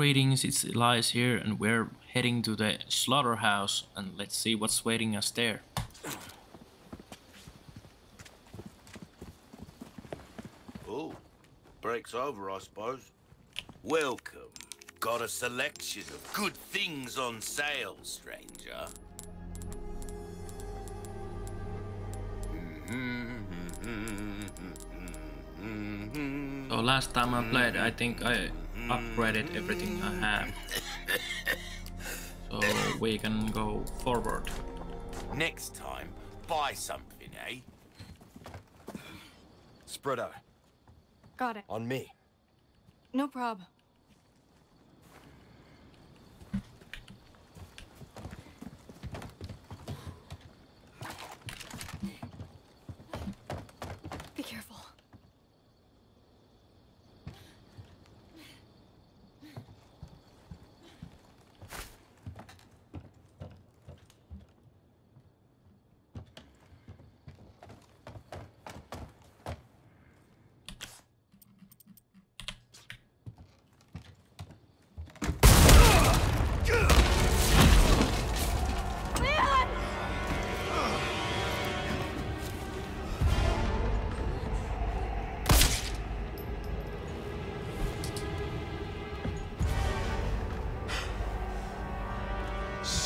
Greetings, it's Elias here, and we're heading to the slaughterhouse, and let's see what's waiting us there. Oh, break's over, I suppose. Welcome. Got a selection of good things on sale, stranger. So last time I played, I think I upgraded everything I have. So we can go forward. Next time, buy something, eh? Spread out. Got it. On me. No problem.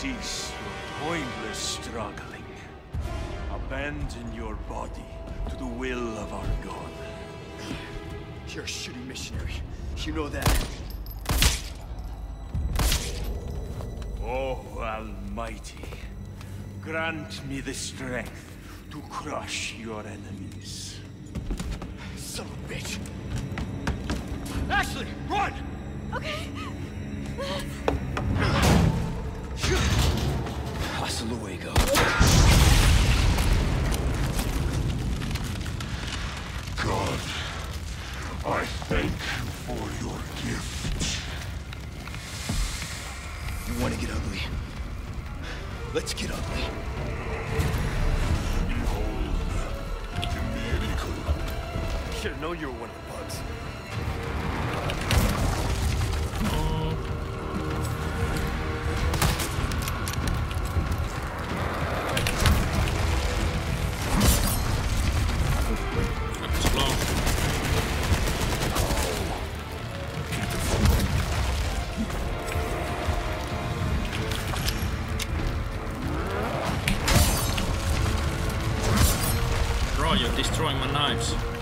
Cease your pointless struggling. Abandon your body to the will of our God. You're a shooting missionary. You know that. Oh, Almighty, grant me the strength to crush your enemies. Son of a bitch. Ashley, run! Okay. Let's get destroying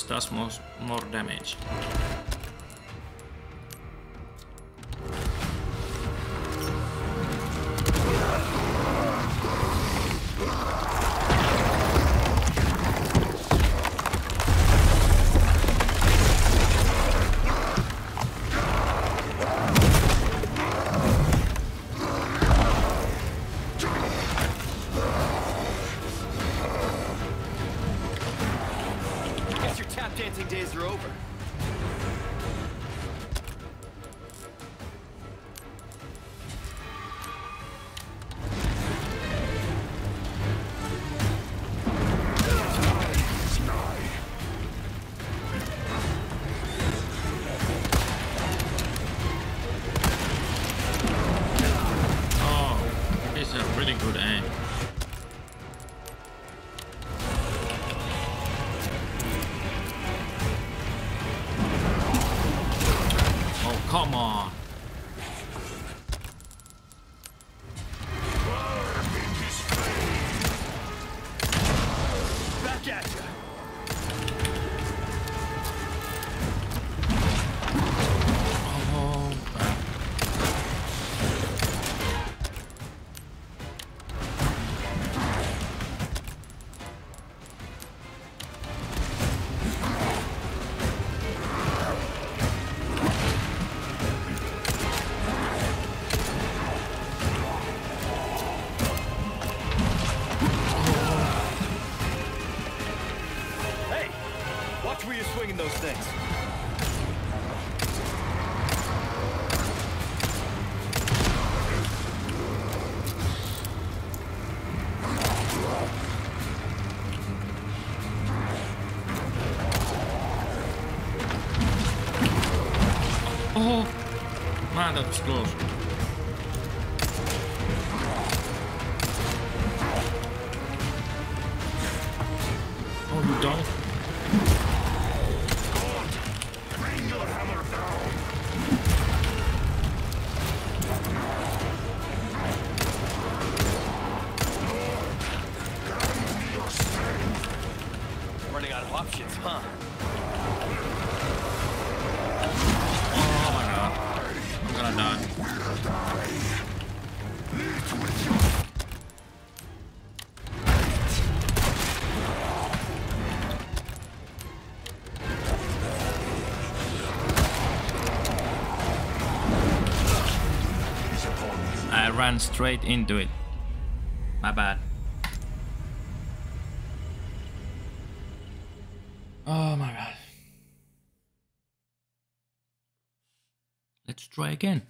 Which does most, more damage. 号吗？That was close. Oh, you don't? Running out of options, huh? Ran straight into it. My bad. Oh my god. Let's try again.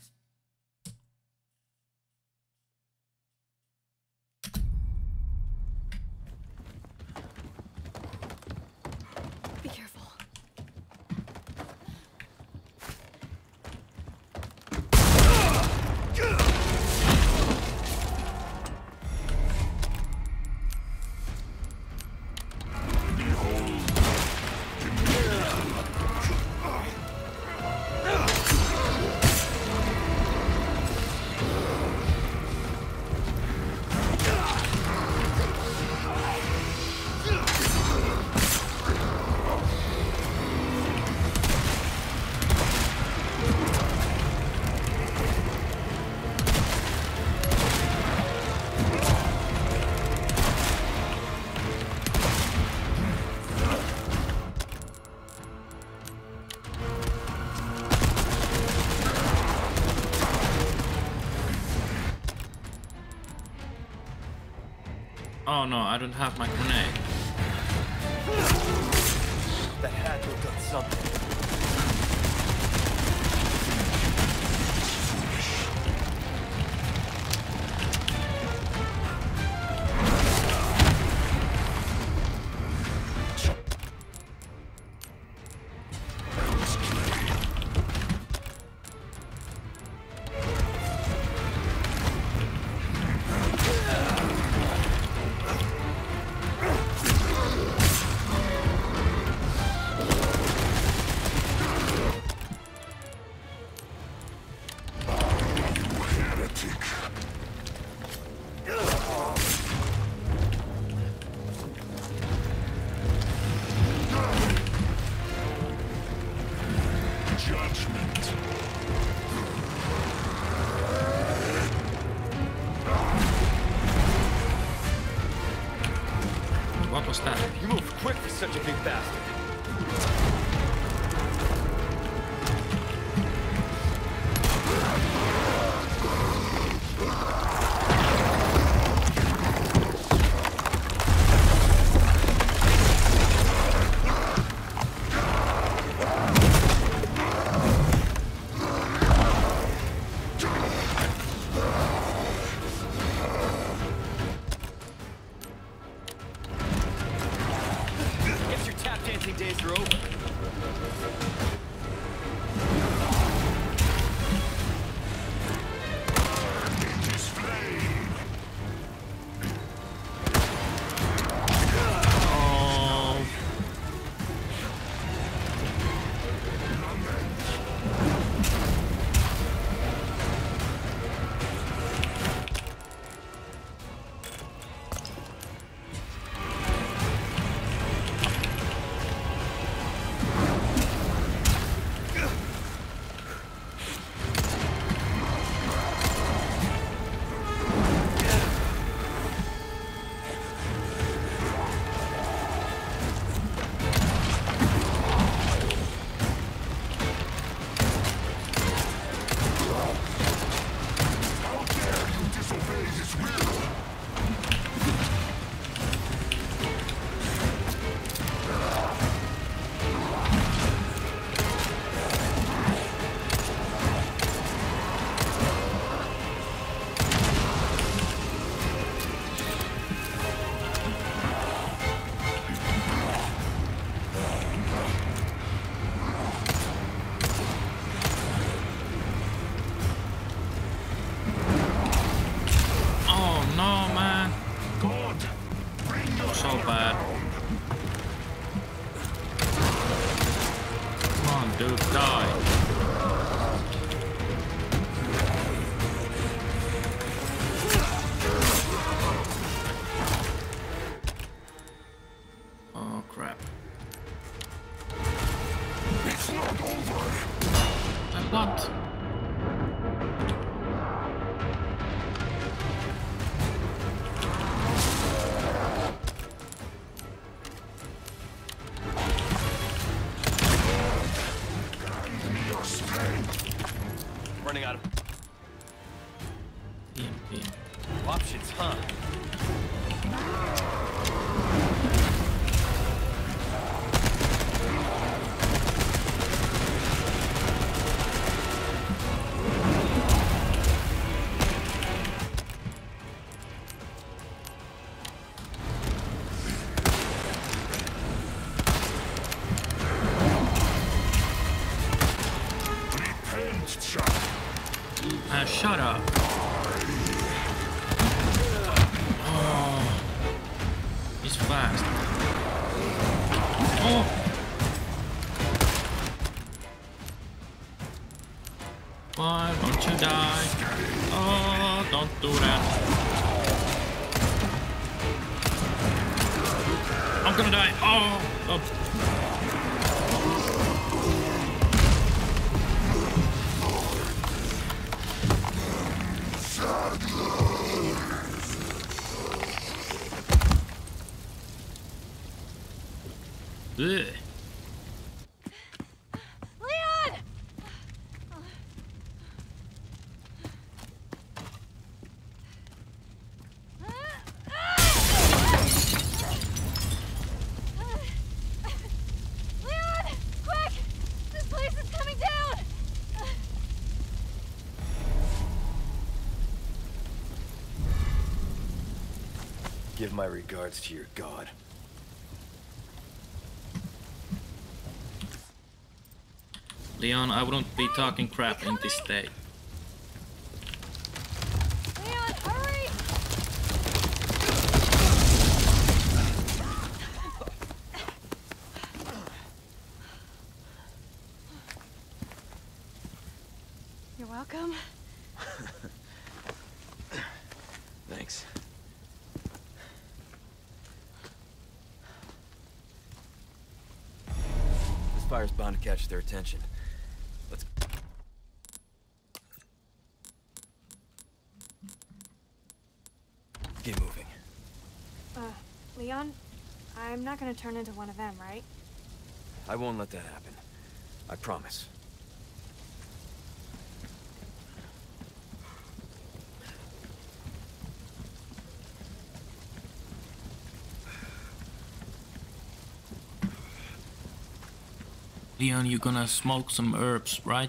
No, I don't have my grenade. You move quick for such a big bastard. Options, huh? Give my regards to your god. Leon, I wouldn't be talking crap in this state. Leon, hurry! You're welcome. Thanks. This fire's bound to catch their attention. Let's. Get moving. Uh, Leon, I'm not gonna turn into one of them, right? I won't let that happen. I promise. Leon, you gonna smoke some herbs, right?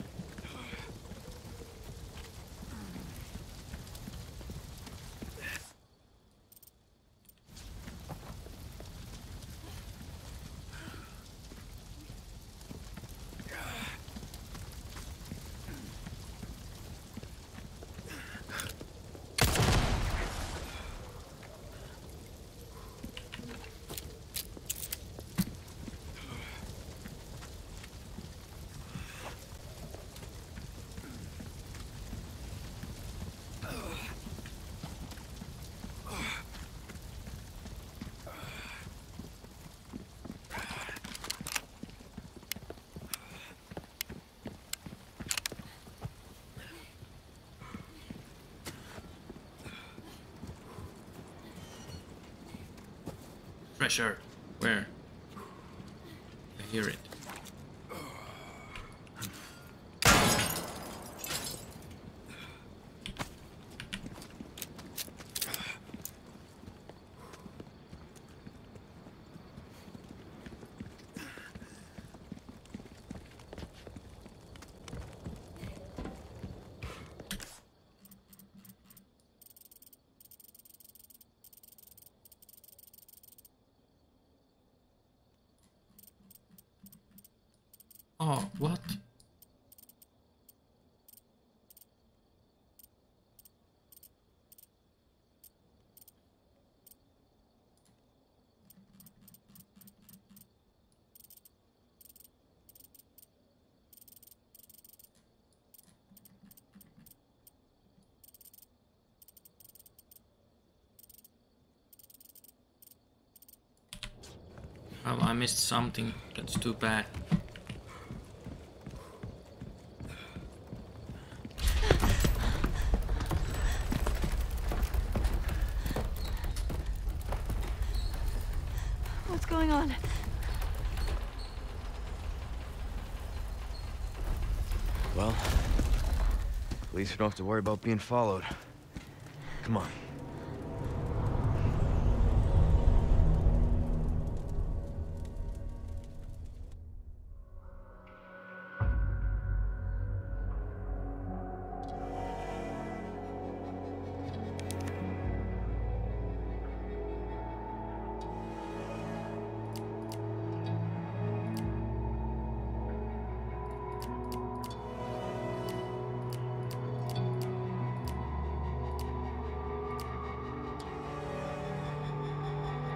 Pressure. Where? I hear it. Oh, what? Oh, I missed something. That's too bad. Least we don't have to worry about being followed. Come on.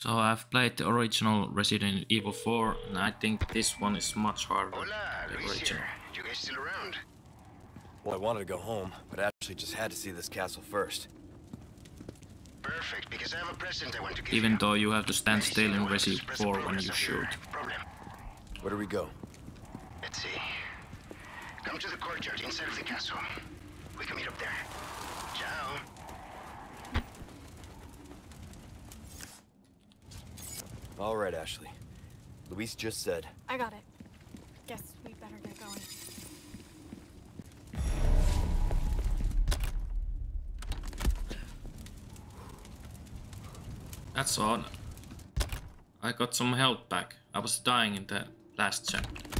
So I've played the original Resident Evil 4 and I think this one is much harder Hola, than the original. You guys still around? Well, I wanted to go home, but actually just had to see this castle first. Perfect, because I have a present I want to give Even you. though you have to stand Very still soon in I Resident 4 when you of shoot. Problem. Where do we go? Let's see. Come to the courtyard inside of the castle. We can meet up there. All right, Ashley. Luis just said. I got it. Guess we better get going. That's odd. I got some health back. I was dying in the last chapter.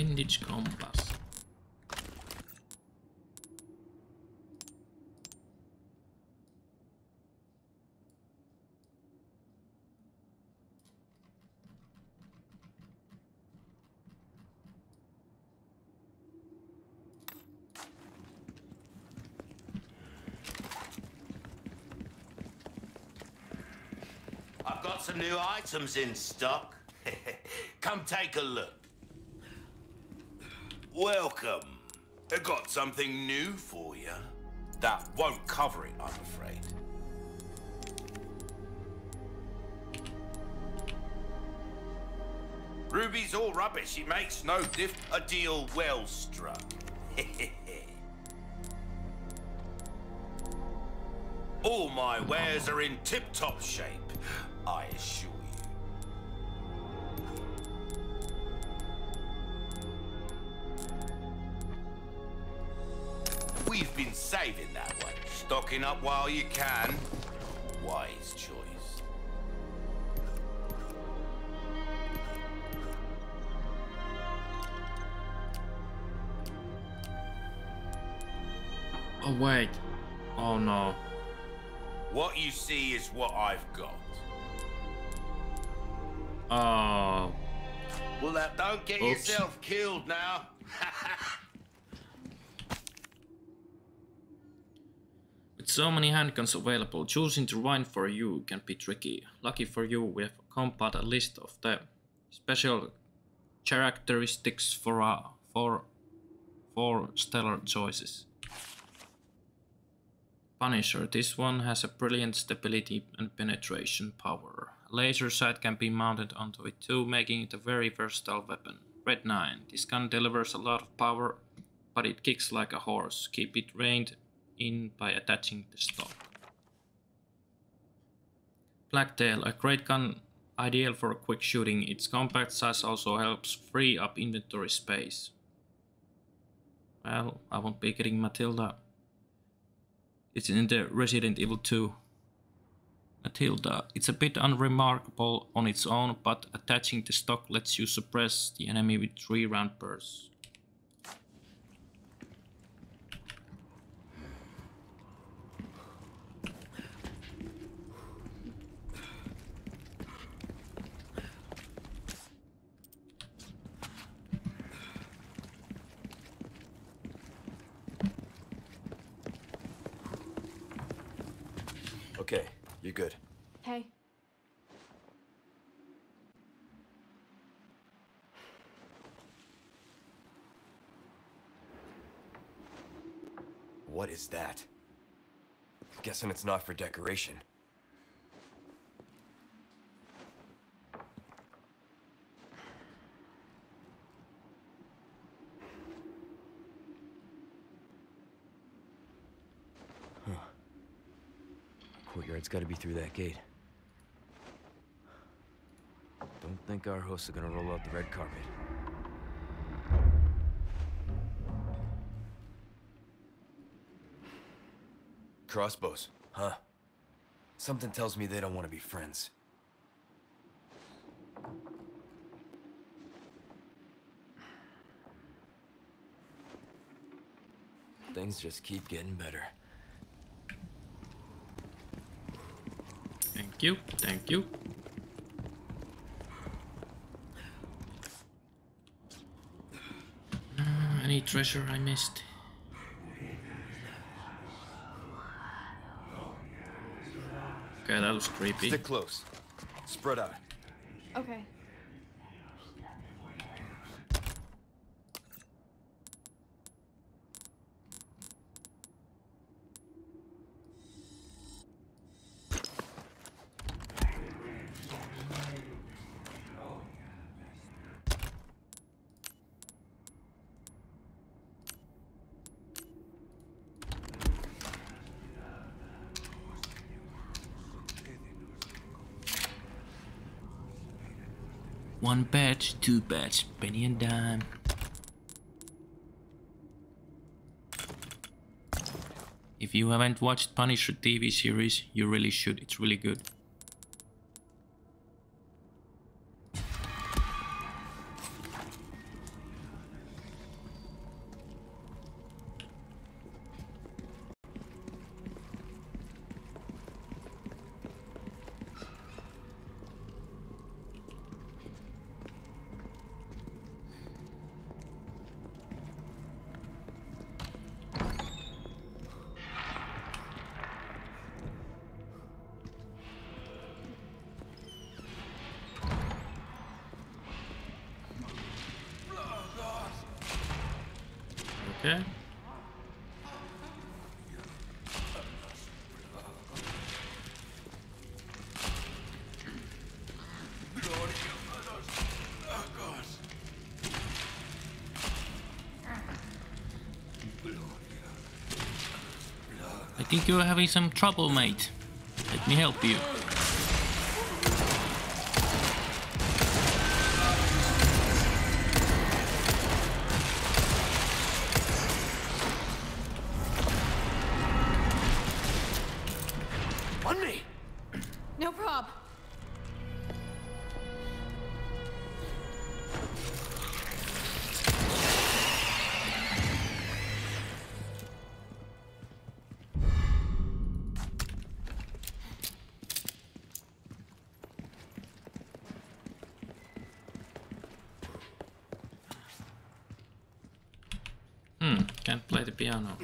Vintage compass. I've got some new items in stock. Come take a look. Welcome. I got something new for you. That won't cover it, I'm afraid. Ruby's all rubbish. It makes no diff. A deal well struck. all my wares are in tip-top shape, I assure saving that way. Stocking up while you can. Wise choice. Oh wait. Oh no. What you see is what I've got. Oh. Well, now, don't get Oops. yourself killed now. So many handguns available, choosing the one for you can be tricky. Lucky for you, we have compiled a list of the special characteristics for uh, for four stellar choices. Punisher. This one has a brilliant stability and penetration power. A laser sight can be mounted onto it too, making it a very versatile weapon. Red 9. This gun delivers a lot of power, but it kicks like a horse. Keep it reined in by attaching the stock. Blacktail. A great gun ideal for quick shooting. Its compact size also helps free up inventory space. Well, I won't be getting Matilda. It's in the Resident Evil 2. Matilda. It's a bit unremarkable on its own, but attaching the stock lets you suppress the enemy with three round bursts. Okay, you're good. Hey, What is that? Guessing it's not for decoration. Huh. Courtyard's gotta be through that gate. Don't think our hosts are gonna roll out the red carpet. Crossbows, huh? Something tells me they don't want to be friends. Things just keep getting better. Thank you, thank you. Uh, any treasure I missed? Okay, that was creepy. Stick close. Spread out. okay. One batch, two batch, penny and dime. If you haven't watched Punisher TV series, you really should. It's really good. you're having some trouble, mate. Let me help you. On me! No problem. Piano.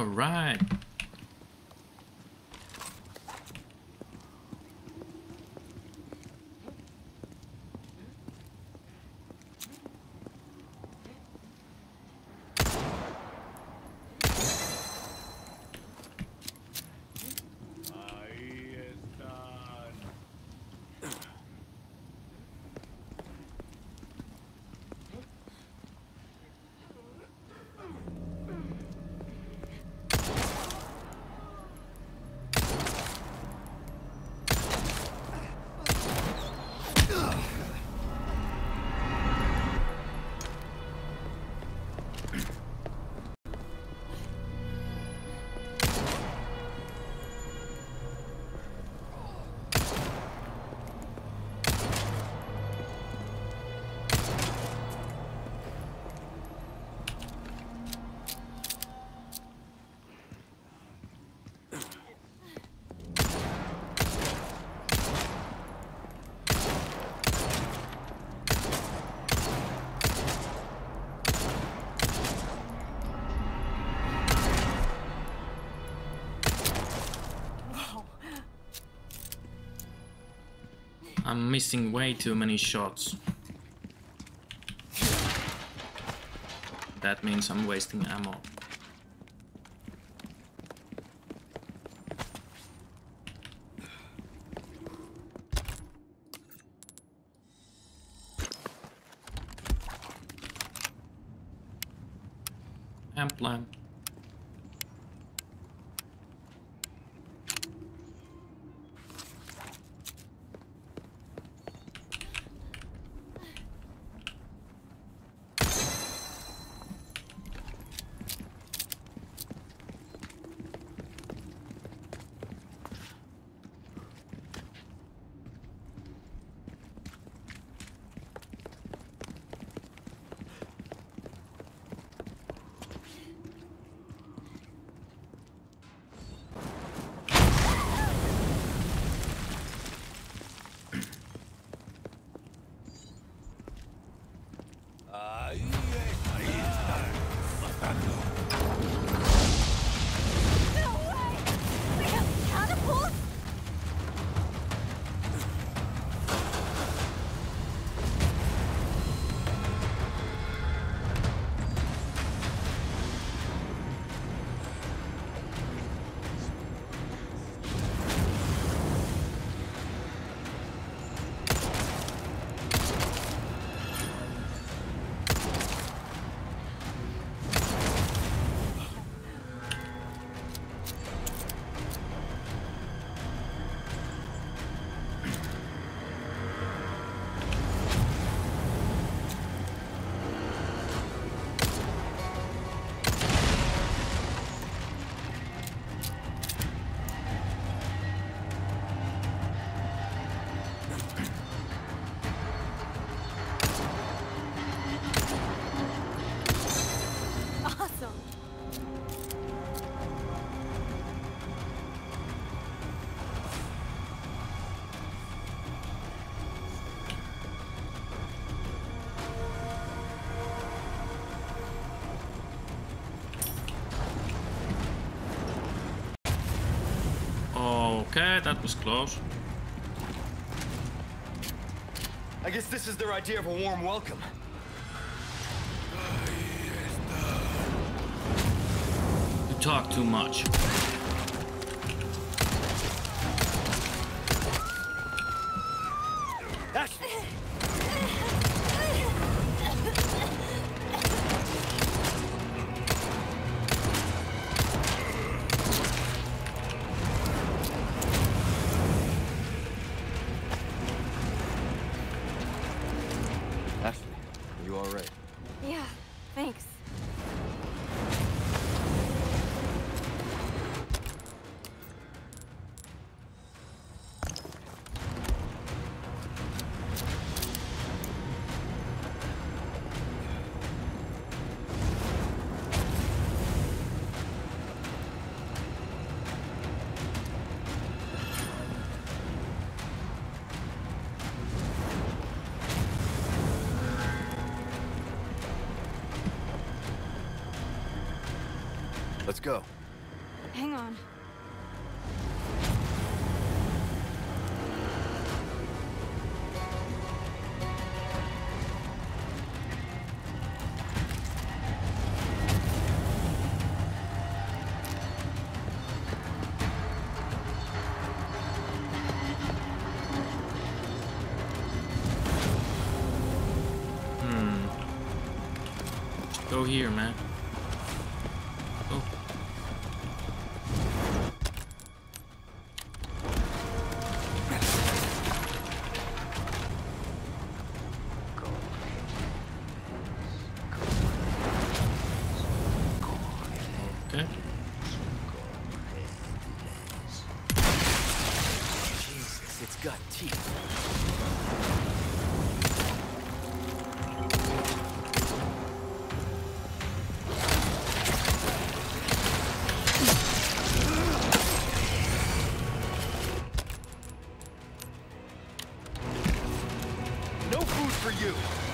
Alright. Ahí I'm missing way too many shots. That means I'm wasting ammo. That was close. I guess this is their idea of a warm welcome. You talk too much. Let's go. Hang on. Hmm. Go here, man. Food for you.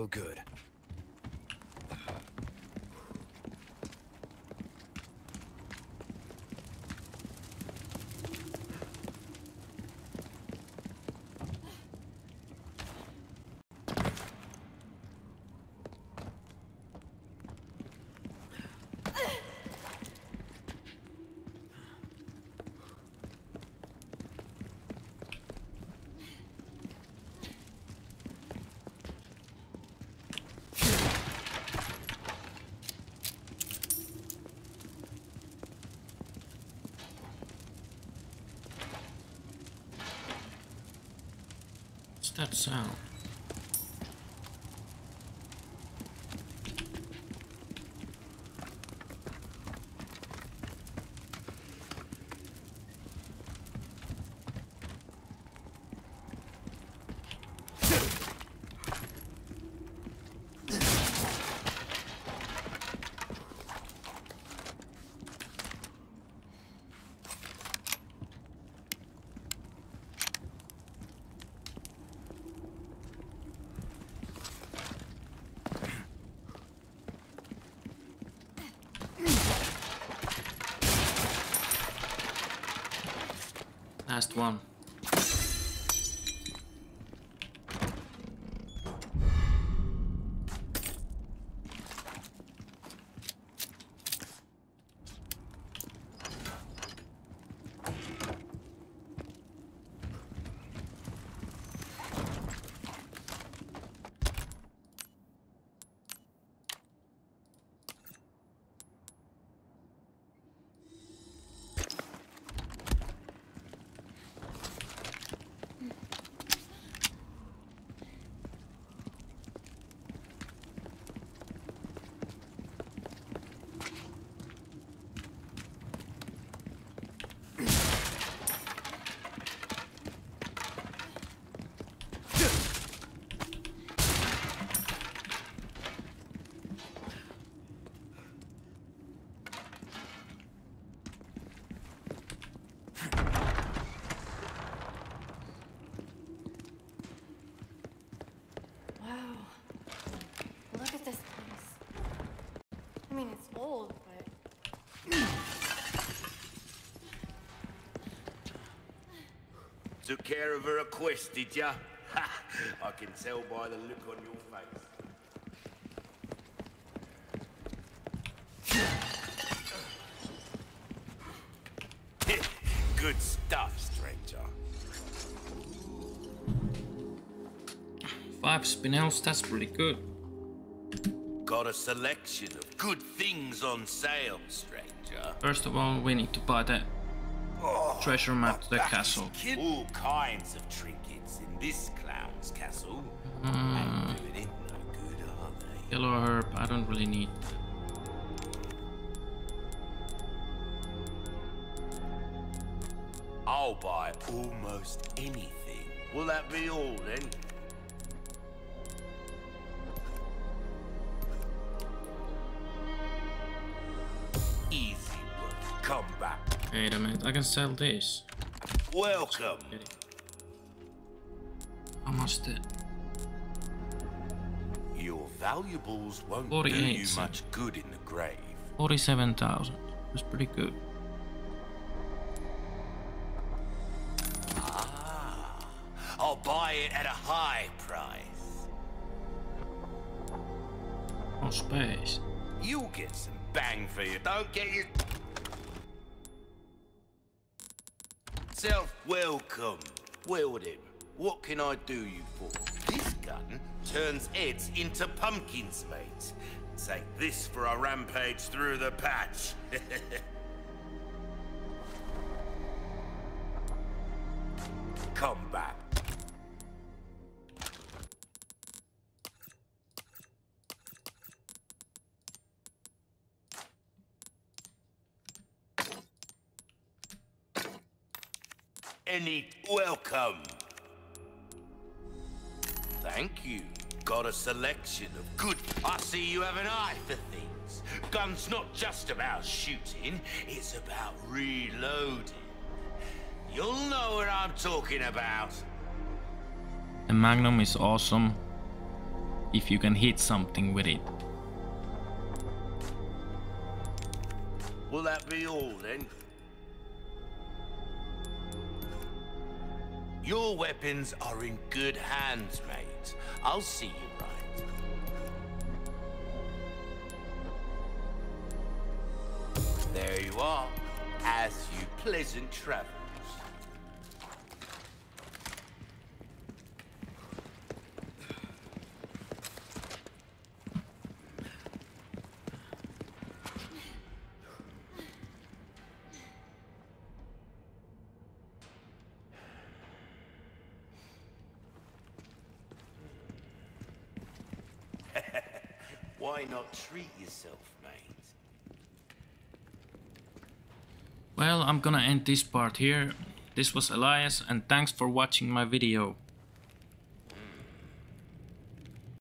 No good. What's that sound? Last one. Wow. Look at this place. I mean, it's old, but Took care of her request, did ya? Ha! I can tell by the look on your face. Good stuff, stranger. Five spinels, that's pretty good. Got a selection of good things on sale, stranger. First of all, we need to buy the treasure map to the castle. All kinds of trinkets in this clown's castle. Hmm. Ain't it no good, are they? Yellow herb, I don't really need that. I'll buy almost anything. Will that be all then? I can sell this. Welcome. How much did? Your valuables won't do 48 you much good in the grave. 47,000. That's pretty good. Ah, I'll buy it at a high price. No space. You'll get some bang for you. Don't get your self welcome. Wield. What can I do you for? This gun turns heads into pumpkins, mate. Take this for a rampage through the patch. Any welcome. Thank you. Got a selection of good. I see you have an eye for things. Gun's not just about shooting, it's about reloading. You'll know what I'm talking about. The Magnum is awesome. if you can hit something with it. Will that be all then? Your weapons are in good hands, mate. I'll see you right. There you are. As you pleasant travels. Why not yourself, mate? Well, I'm gonna end this part here. This was Elias and thanks for watching my video.